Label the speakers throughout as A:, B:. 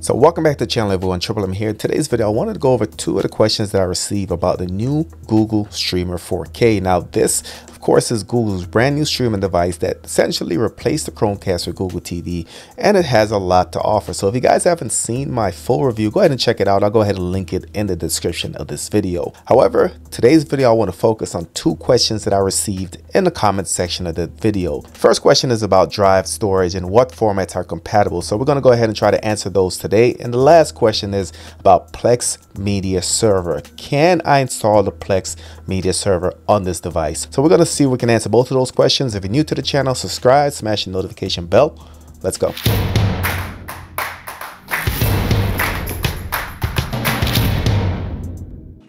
A: So welcome back to the channel everyone, Triple M here. In today's video, I wanted to go over two of the questions that I received about the new Google Streamer 4K. Now this, of course, is Google's brand new streaming device that essentially replaced the Chromecast with Google TV, and it has a lot to offer. So if you guys haven't seen my full review, go ahead and check it out. I'll go ahead and link it in the description of this video. However, today's video, I want to focus on two questions that I received in the comments section of the video. First question is about drive storage and what formats are compatible. So we're going to go ahead and try to answer those today. And the last question is about Plex Media Server. Can I install the Plex Media Server on this device? So we're going to see if we can answer both of those questions. If you're new to the channel, subscribe, smash the notification bell. Let's go.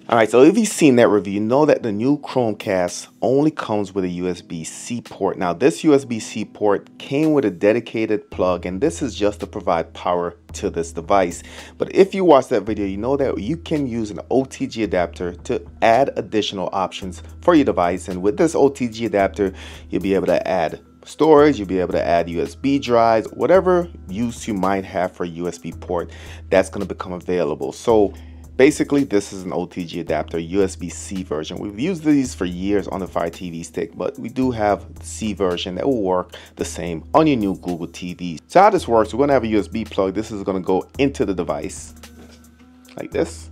A: Alright, so if you've seen that review, you know that the new Chromecast only comes with a USB-C port. Now this USB-C port came with a dedicated plug and this is just to provide power to this device. But if you watch that video, you know that you can use an OTG adapter to add additional options for your device. And with this OTG adapter, you'll be able to add storage, you'll be able to add USB drives, whatever use you might have for a USB port, that's going to become available. So Basically, this is an OTG adapter, USB-C version. We've used these for years on the Fire TV stick, but we do have the C version that will work the same on your new Google TV. So how this works, we're gonna have a USB plug. This is gonna go into the device like this.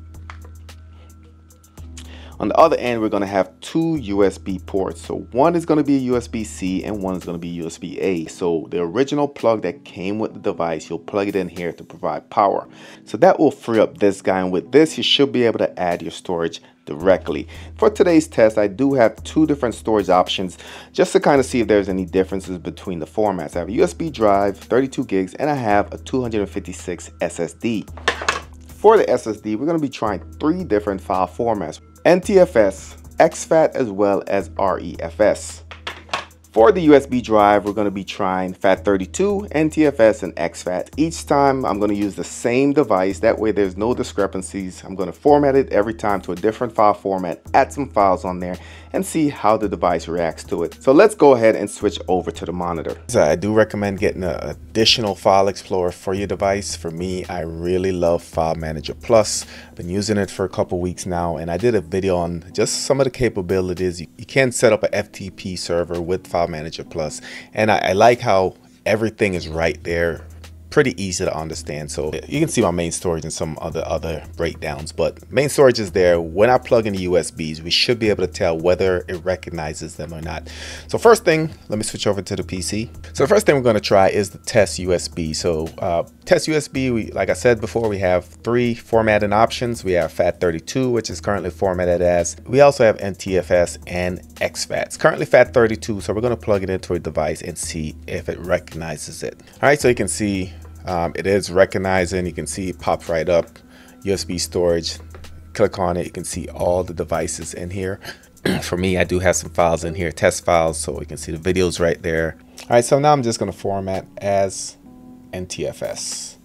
A: On the other end, we're to have two USB ports. So one is to be USB-C and one is to be USB-A. So the original plug that came with the device, you'll plug it in here to provide power. So that will free up this guy. And with this, you should be able to add your storage directly. For today's test, I do have two different storage options just to kind of see if there's any differences between the formats. I have a USB drive, 32 gigs, and I have a 256 SSD. For the SSD, we're to be trying three different file formats. NTFS, exFAT, as well as REFS. For the USB drive, we're going to be trying FAT32, NTFS, and exFAT. Each time I'm going to use the same device. That way there's no discrepancies. I'm going to format it every time to a different file format, add some files on there, and see how the device reacts to it. So let's go ahead and switch over to the monitor. So I do recommend getting an additional file explorer for your device. For me, I really love File Manager Plus. I've been using it for a couple weeks now, and I did a video on just some of the capabilities. You, can set up an FTP server with File Manager Plus. And I, I like how everything is right there pretty easy to understand. So you can see my main storage and some other other breakdowns, but main storage is there. When I plug in the USBs, we should be able to tell whether it recognizes them or not. So first thing, let me switch over to the PC. So the first thing we're going to try is the test USB. So uh, test USB, we, like I said before, we have three formatting options. We have FAT32, which is currently formatted as. We also have NTFS and exFAT. It's currently FAT32, so we're going to plug it into a device and see if it recognizes it. All right, so you can see um, it is recognizing, you can see it pops right up, USB storage. Click on it, you can see all the devices in here. For me, I do have some files in here, test files, so you can see the videos right there. All right, so now I'm just gonna format as NTFS.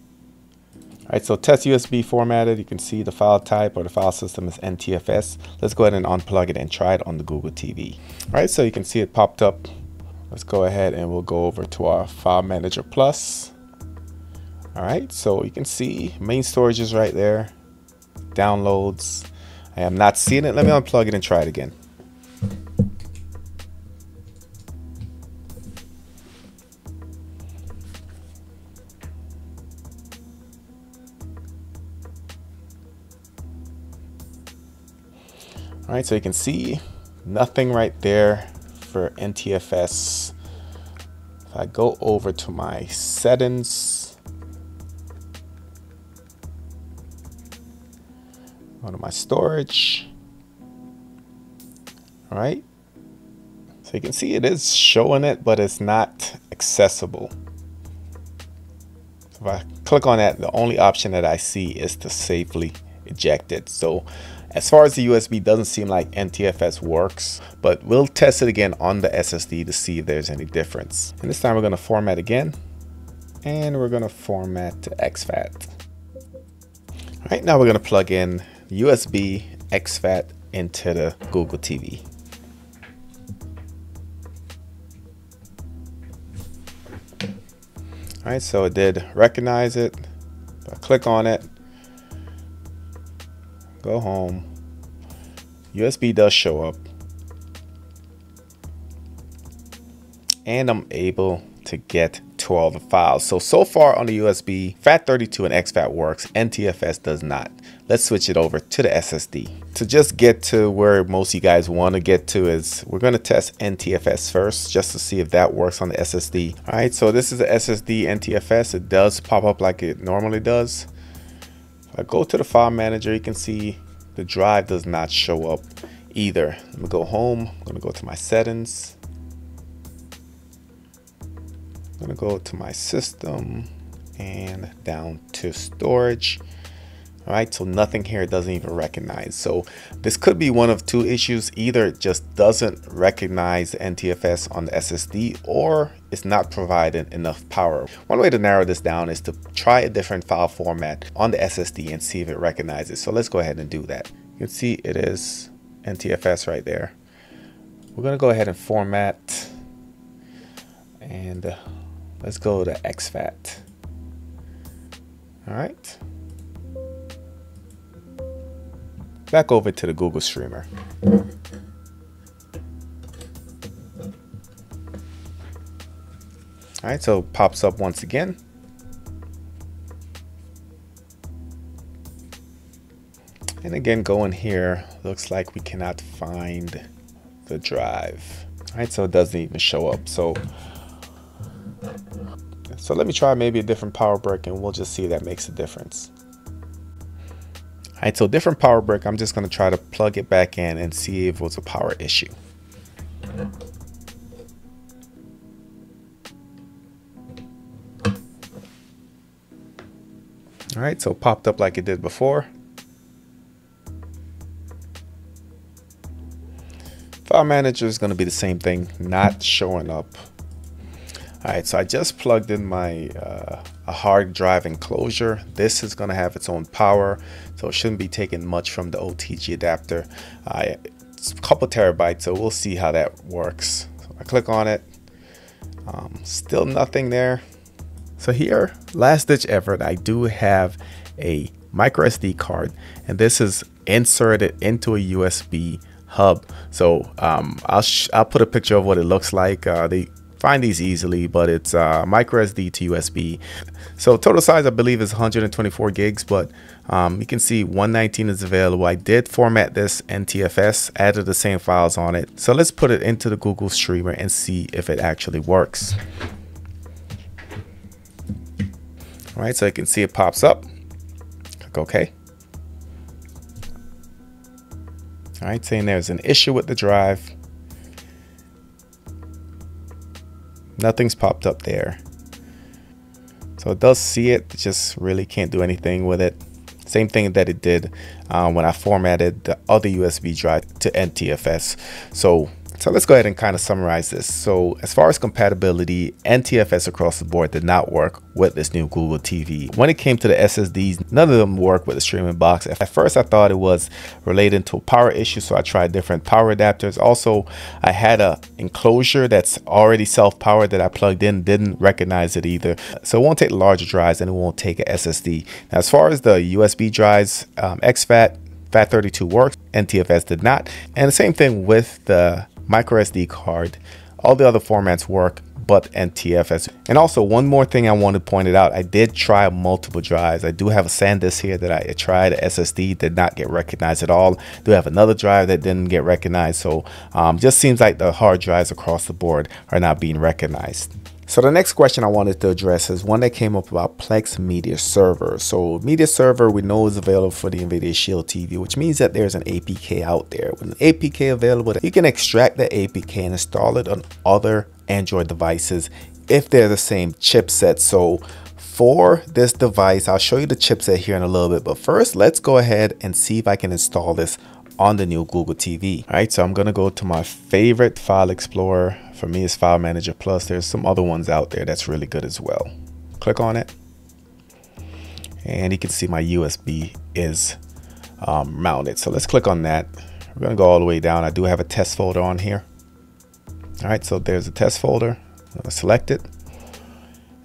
A: All right, so test USB formatted, you can see the file type or the file system is NTFS. Let's go ahead and unplug it and try it on the Google TV. All right, so you can see it popped up. Let's go ahead and we'll go over to our File Manager Plus. All right, so you can see main storage is right there. Downloads. I am not seeing it. Let me unplug it and try it again. All right, so you can see nothing right there for NTFS. If I go over to my settings, go to my storage. All right. So you can see it is showing it, but it's not accessible. If I click on that, the only option that I see is to safely eject it. So as far as the USB, doesn't seem like NTFS works, but we'll test it again on the SSD to see if there's any difference. And this time we're gonna format again, and we're gonna format to exFAT. All right, now we're gonna plug in USB exFAT into the Google TV. All right, so it did recognize it. I click on it, go home. USB does show up. And I'm able to get to all the files. So, so far on the USB, FAT32 and exFAT works, NTFS does not. Let's switch it over to the SSD. To just get to where most of you guys want to get to is we're going to test NTFS first just to see if that works on the SSD. All right, so this is the SSD NTFS. It does pop up like it normally does. If I go to the file manager, you can see the drive does not show up either. Let me go home. I'm going to go to my settings. To go to my system and down to storage. All right, so nothing here doesn't even recognize. So this could be one of two issues. Either it just doesn't recognize NTFS on the SSD or it's not providing enough power. One way to narrow this down is to try a different file format on the SSD and see if it recognizes. So let's go ahead and do that. You can see it is NTFS right there. We're gonna go ahead and format and let's go to exFAT. All right. back over to the Google Streamer. All right, so it pops up once again. And again, going here, looks like we cannot find the drive. All right, so it doesn't even show up. So, so let me try maybe a different power brick and we'll just see if that makes a difference. All right, so different power brick, I'm just gonna try to plug it back in and see if it was a power issue. All right, so popped up like it did before. File manager is gonna be the same thing, not showing up. All right, so I just plugged in my uh, a hard drive enclosure. This is gonna have its own power. So it shouldn't be taking much from the OTG adapter. Uh, it's a couple terabytes, so we'll see how that works. So I click on it, um, still nothing there. So here, last ditch effort, I do have a micro SD card and this is inserted into a USB hub. So um, I'll, I'll put a picture of what it looks like. Uh, they find these easily, but it's uh, micro SD to USB. So total size, I believe, is 124 gigs, but um, you can see 119 is available. I did format this NTFS, added the same files on it. So let's put it into the Google Streamer and see if it actually works. All right, so you can see it pops up. Click OK. All right, saying there's an issue with the drive. Nothing's popped up there. So it does see it, just really can't do anything with it. Same thing that it did uh, when I formatted the other USB drive to NTFS. So so let's go ahead and kind of summarize this. So as far as compatibility, NTFS across the board did not work with this new Google TV. When it came to the SSDs, none of them work with the streaming box. At first, I thought it was related to a power issue, so I tried different power adapters. Also, I had a enclosure that's already self-powered that I plugged in, didn't recognize it either. So it won't take larger drives and it won't take a SSD. Now, as far as the USB drives, um, exFAT, FAT32 works, NTFS did not. And the same thing with the micro SD card. All the other formats work but NTFS. And also one more thing I want to point it out, I did try multiple drives. I do have a SanDisk here that I tried, SSD did not get recognized at all. Do have another drive that didn't get recognized. So um, just seems like the hard drives across the board are not being recognized. So the next question I wanted to address is one that came up about Plex Media Server. So Media Server we know is available for the NVIDIA Shield TV, which means that there's an APK out there. With an APK available, you can extract the APK and install it on other Android devices if they're the same chipset. So for this device, I'll show you the chipset here in a little bit, but first let's go ahead and see if I can install this on the new Google TV. All right, so I'm gonna go to my favorite file explorer. For me, it's File Manager Plus. There's some other ones out there that's really good as well. Click on it. And you can see my USB is um, mounted. So let's click on that. We're gonna go all the way down. I do have a test folder on here. All right, so there's a test folder. I'm gonna select it.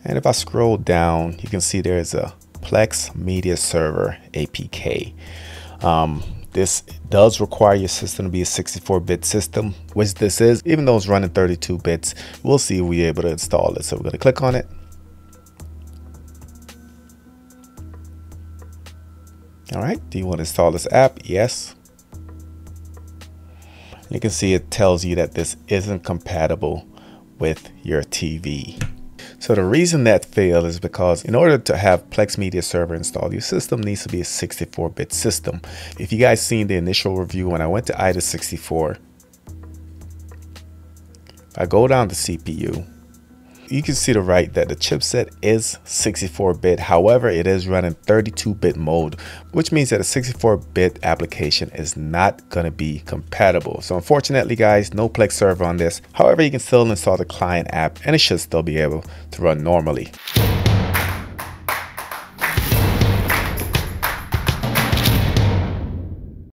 A: And if I scroll down, you can see there's a Plex Media Server APK. Um, this does require your system to be a 64-bit system, which this is, even though it's running 32 bits. We'll see if we're able to install it. So we're going to click on it. All right, do you want to install this app? Yes. You can see it tells you that this isn't compatible with your TV. So the reason that failed is because in order to have Plex Media Server installed, your system needs to be a 64-bit system. If you guys seen the initial review when I went to AIDA64, I go down to CPU, you can see the right that the chipset is 64-bit. However, it is running 32-bit mode, which means that a 64-bit application is not going to be compatible. So unfortunately, guys, no Plex server on this. However, you can still install the client app and it should still be able to run normally.